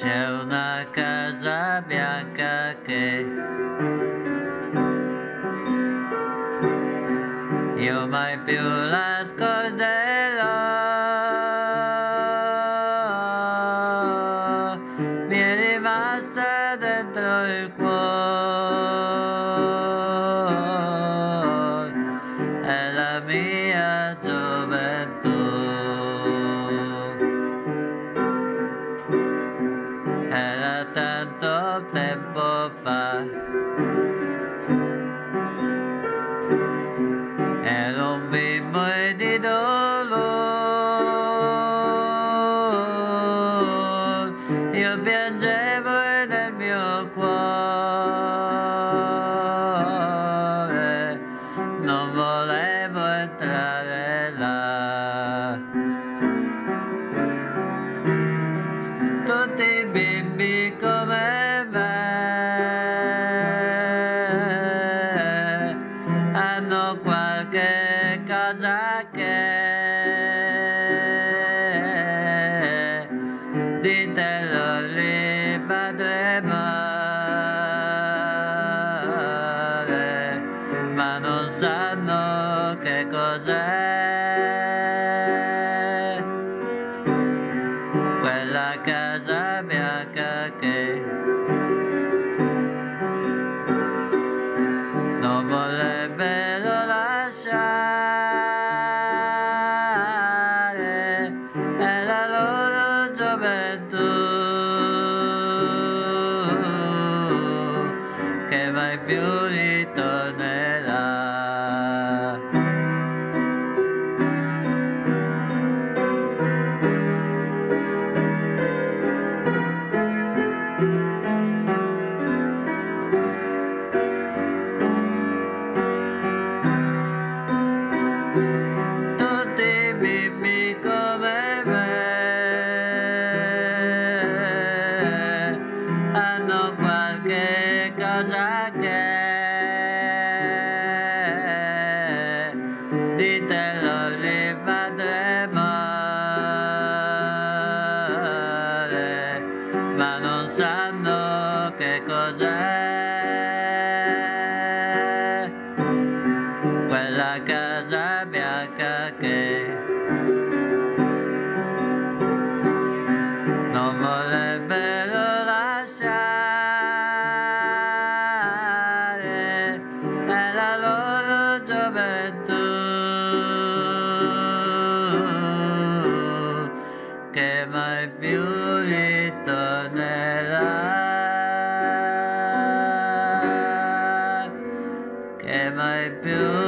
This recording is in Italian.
c'è una casa bianca che io mai più la scorderò. Mi è rimasta dentro il cuore, è la mia gioventù. Tempo fa. Ero un bimbo di dolore. Io piangevo nel mio cuore non volevo entrare là. tutti i bimbi come che di te li padre ma non sanno che cos'è quella casa bianca che mai più ritornerà. tutti bimbi come me hanno cosa che di te non li padremo ma non sanno che cos'è quella casa bianca che de mai fiori tornerà che mai più